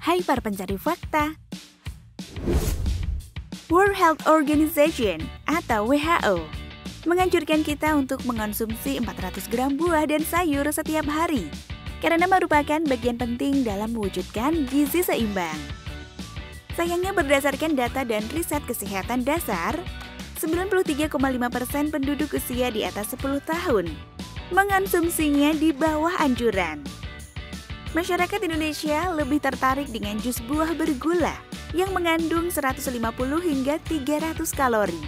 Hai para pencari fakta. World Health Organization atau WHO menganjurkan kita untuk mengonsumsi 400 gram buah dan sayur setiap hari karena merupakan bagian penting dalam mewujudkan gizi seimbang. Sayangnya berdasarkan data dan riset kesehatan dasar, 93,5% penduduk usia di atas 10 tahun mengonsumsinya di bawah anjuran. Masyarakat Indonesia lebih tertarik dengan jus buah bergula yang mengandung 150 hingga 300 kalori.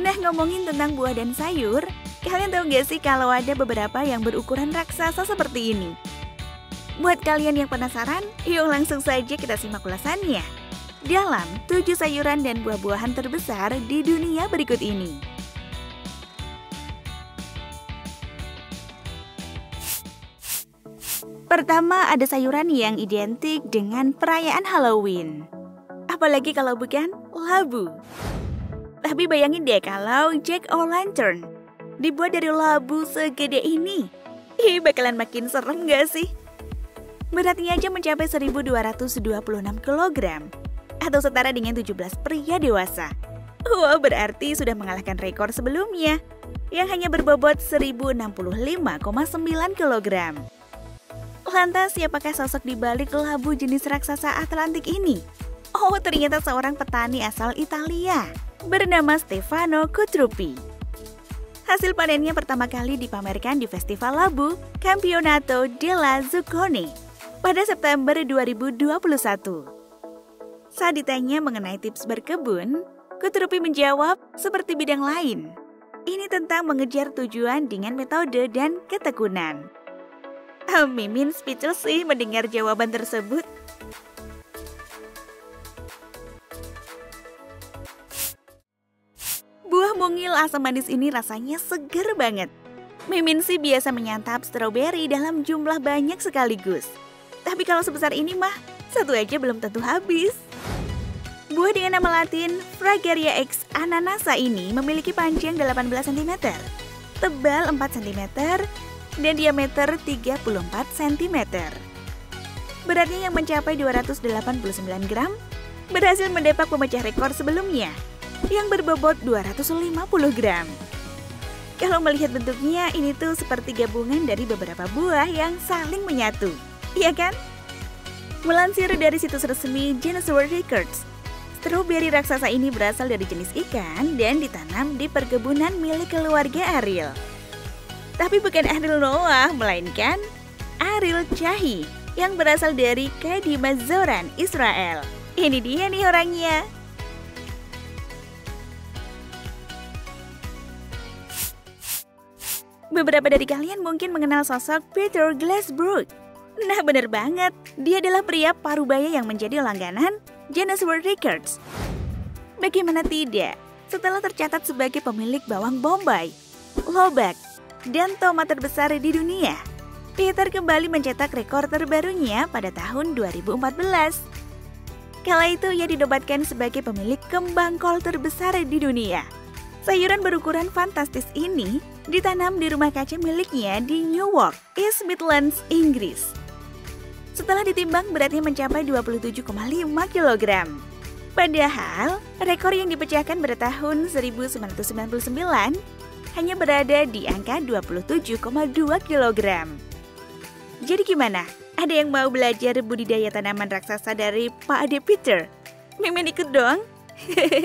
Nah ngomongin tentang buah dan sayur, kalian tahu gak sih kalau ada beberapa yang berukuran raksasa seperti ini? Buat kalian yang penasaran, yuk langsung saja kita simak ulasannya. Dalam 7 sayuran dan buah-buahan terbesar di dunia berikut ini. Pertama, ada sayuran yang identik dengan perayaan Halloween. Apalagi kalau bukan labu. Tapi bayangin deh kalau Jack o' Lantern dibuat dari labu segede ini. Ih, bakalan makin serem gak sih? Beratnya aja mencapai 1226 kg atau setara dengan 17 pria dewasa. Wow, berarti sudah mengalahkan rekor sebelumnya yang hanya berbobot 1065,9 kg. Lantas siapakah sosok di balik labu jenis raksasa Atlantik ini? Oh, ternyata seorang petani asal Italia bernama Stefano Cutrupi. Hasil panennya pertama kali dipamerkan di Festival Labu Campionato della Zucchini pada September 2021. Saat ditanya mengenai tips berkebun, Cutrupi menjawab seperti bidang lain. Ini tentang mengejar tujuan dengan metode dan ketekunan. Mimin speechless sih mendengar jawaban tersebut. Buah mungil asam manis ini rasanya seger banget. Mimin sih biasa menyantap stroberi dalam jumlah banyak sekaligus. Tapi kalau sebesar ini mah, satu aja belum tentu habis. Buah dengan nama latin Fragaria X ananasa ini memiliki panjang 18 cm, tebal 4 cm, dan diameter 34 cm. Beratnya yang mencapai 289 gram berhasil mendepak pemecah rekor sebelumnya yang berbobot 250 gram. Kalau melihat bentuknya, ini tuh seperti gabungan dari beberapa buah yang saling menyatu. Iya kan? Melansir dari situs resmi Guinness World Records, stroberi raksasa ini berasal dari jenis ikan dan ditanam di perkebunan milik keluarga Ariel. Tapi bukan Ariel Noah, melainkan Ariel Chahi yang berasal dari Kadima Zoran, Israel. Ini dia nih orangnya. Beberapa dari kalian mungkin mengenal sosok Peter Glassbrook. Nah bener banget, dia adalah pria parubaya yang menjadi langganan Guinness World Records. Bagaimana tidak, setelah tercatat sebagai pemilik bawang bombay, lobak, dan tomat terbesar di dunia. Peter kembali mencetak rekor terbarunya pada tahun 2014. Kala itu ia dinobatkan sebagai pemilik kembang kol terbesar di dunia. Sayuran berukuran fantastis ini ditanam di rumah kaca miliknya di Newark, East Midlands, Inggris. Setelah ditimbang beratnya mencapai 27,5 kg. Padahal, rekor yang dipecahkan pada tahun 1999 hanya berada di angka 27,2 kg. Jadi gimana? Ada yang mau belajar budidaya tanaman raksasa dari Pak Ade Peter? Mimin ikut dong.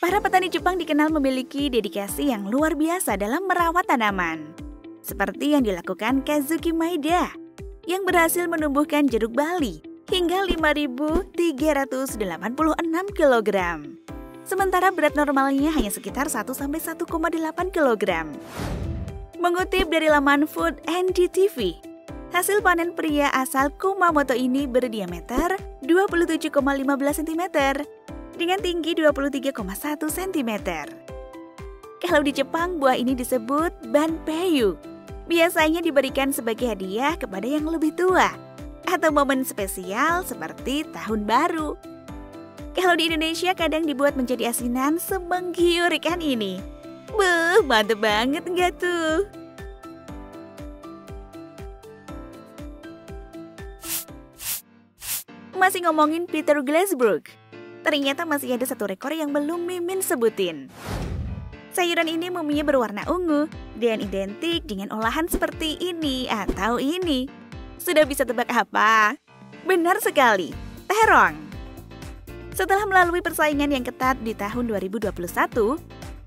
Para petani Jepang dikenal memiliki dedikasi yang luar biasa dalam merawat tanaman. Seperti yang dilakukan Kazuki Maeda, yang berhasil menumbuhkan jeruk bali hingga 5.386 kg. Sementara berat normalnya hanya sekitar 1-1,8 kg. Mengutip dari laman Food NGTV, hasil panen pria asal Kumamoto ini berdiameter 27,15 cm dengan tinggi 23,1 cm. Kalau di Jepang, buah ini disebut banpeiyu. Biasanya diberikan sebagai hadiah kepada yang lebih tua atau momen spesial seperti tahun baru. Kalau di Indonesia kadang dibuat menjadi asinan semenggiur ikan ini. Beuh, mantep banget nggak tuh? Masih ngomongin Peter Glassbrook. Ternyata masih ada satu rekor yang belum Mimin sebutin. Sayuran ini mempunyai berwarna ungu dan identik dengan olahan seperti ini atau ini. Sudah bisa tebak apa? Benar sekali, terong. Setelah melalui persaingan yang ketat di tahun 2021,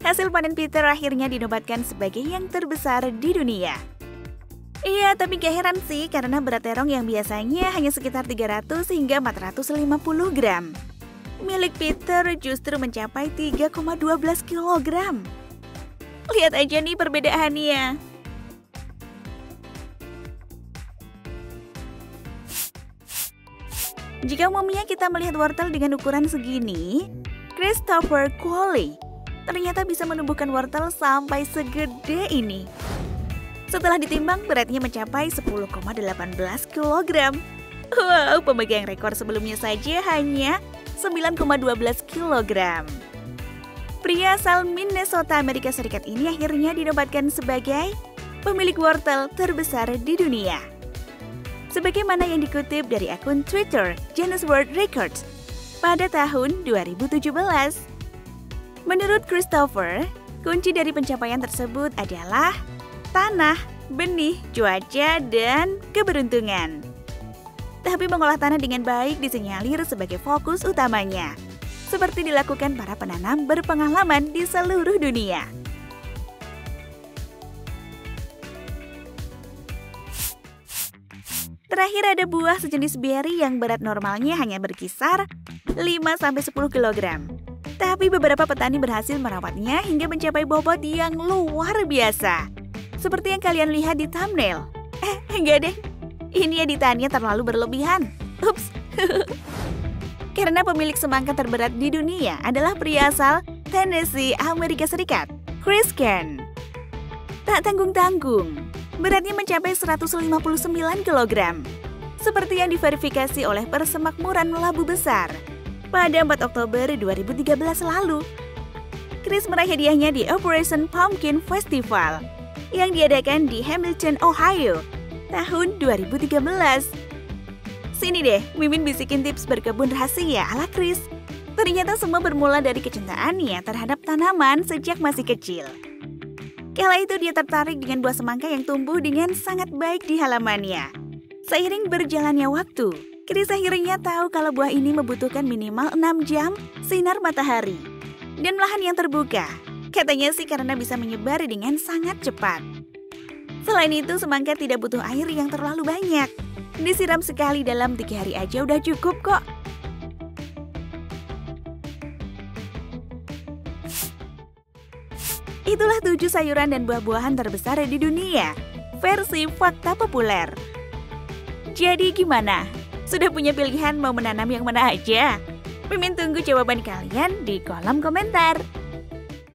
hasil panen Peter akhirnya dinobatkan sebagai yang terbesar di dunia. Iya, tapi gak heran sih karena berat terong yang biasanya hanya sekitar 300 hingga 450 gram. Milik Peter justru mencapai 3,12 kg. Lihat aja nih perbedaannya. Jika umumnya kita melihat wortel dengan ukuran segini, Christopher Qualley ternyata bisa menumbuhkan wortel sampai segede ini. Setelah ditimbang, beratnya mencapai 10,18 kg. Wow, pemegang rekor sebelumnya saja hanya 9,12 kg. Pria asal Minnesota, Amerika Serikat ini akhirnya dinobatkan sebagai pemilik wortel terbesar di dunia. Sebagaimana yang dikutip dari akun Twitter Guinness World Records pada tahun 2017. Menurut Christopher, kunci dari pencapaian tersebut adalah tanah, benih, cuaca, dan keberuntungan. Tapi mengolah tanah dengan baik disenyalir sebagai fokus utamanya, seperti dilakukan para penanam berpengalaman di seluruh dunia. Terakhir ada buah sejenis berry yang berat normalnya hanya berkisar 5-10 kg. Tapi beberapa petani berhasil merawatnya hingga mencapai bobot yang luar biasa. Seperti yang kalian lihat di thumbnail. Eh, enggak deh. Ini editannya terlalu berlebihan. Ups. Karena pemilik semangka terberat di dunia adalah pria asal Tennessee, Amerika Serikat, Chris Kern. Tak tanggung-tanggung, beratnya mencapai 159 kg. Seperti yang diverifikasi oleh Persemakmuran Labu Besar pada 4 Oktober 2013 lalu. Chris meraih hadiahnya di Operation Pumpkin Festival yang diadakan di Hamilton, Ohio tahun 2013. Sini deh, Mimin bisikin tips berkebun rahasia ala Chris. Ternyata semua bermula dari kecintaannya terhadap tanaman sejak masih kecil. Kala itu dia tertarik dengan buah semangka yang tumbuh dengan sangat baik di halamannya. Seiring berjalannya waktu, Chris akhirnya tahu kalau buah ini membutuhkan minimal 6 jam sinar matahari dan lahan yang terbuka Katanya sih karena bisa menyebar dengan sangat cepat. Selain itu, semangka tidak butuh air yang terlalu banyak. Disiram sekali dalam tiga hari aja udah cukup kok. Itulah tujuh sayuran dan buah-buahan terbesar di dunia. Versi fakta populer. Jadi gimana? Sudah punya pilihan mau menanam yang mana aja? Mimin tunggu jawaban kalian di kolom komentar.